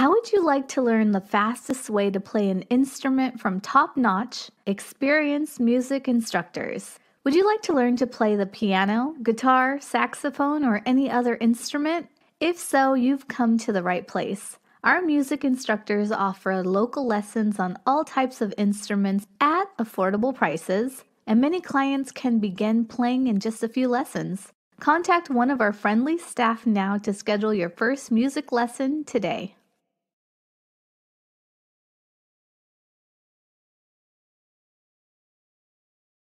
How would you like to learn the fastest way to play an instrument from top notch, experienced music instructors? Would you like to learn to play the piano, guitar, saxophone, or any other instrument? If so, you've come to the right place. Our music instructors offer local lessons on all types of instruments at affordable prices, and many clients can begin playing in just a few lessons. Contact one of our friendly staff now to schedule your first music lesson today.